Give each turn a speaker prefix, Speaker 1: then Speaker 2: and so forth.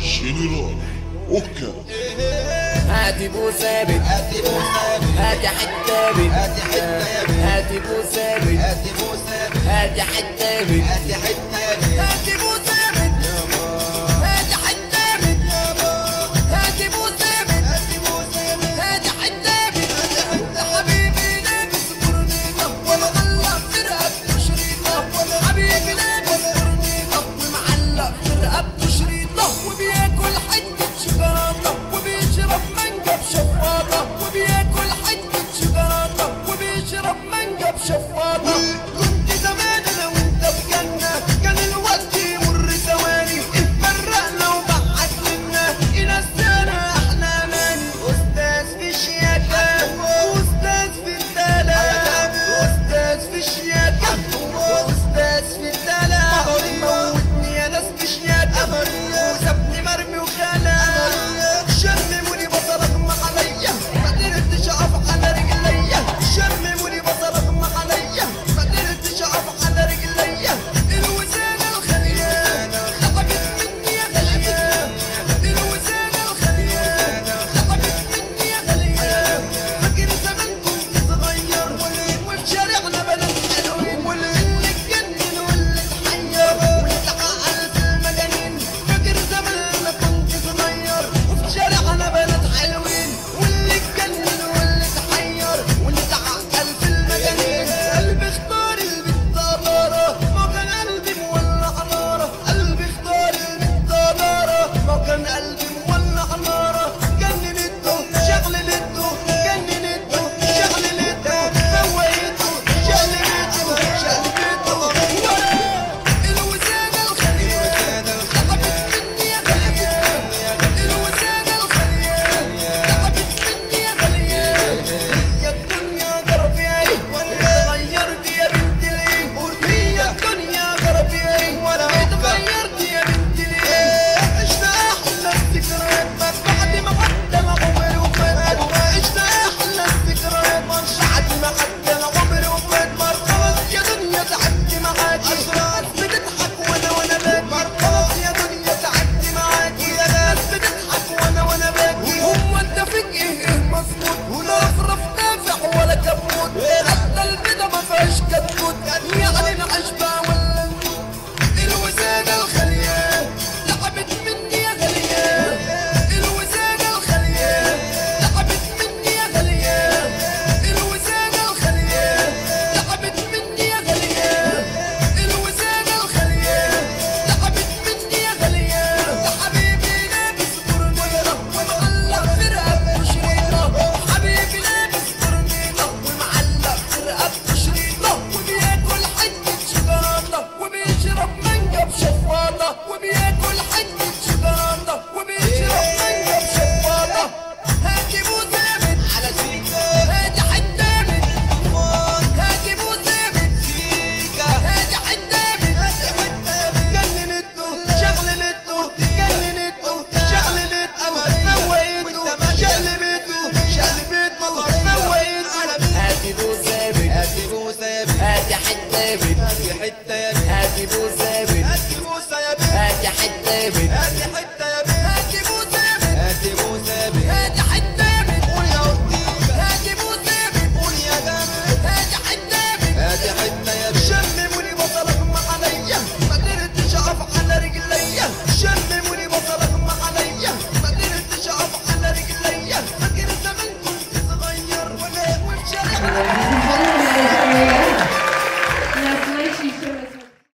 Speaker 1: جنرال
Speaker 2: هاتي بو ثابت
Speaker 3: هاتي بو ثابت
Speaker 2: هاتي حد
Speaker 3: هاتي حد
Speaker 2: هاتي بو ثابت
Speaker 3: هاتي بو ثابت
Speaker 2: هاتي حد
Speaker 3: هاتي حد
Speaker 2: حتة يا بنت هاتي بوسه يا بنت. هاتي بوسة يا بنت. هاتي
Speaker 3: حتة يا
Speaker 2: بنت.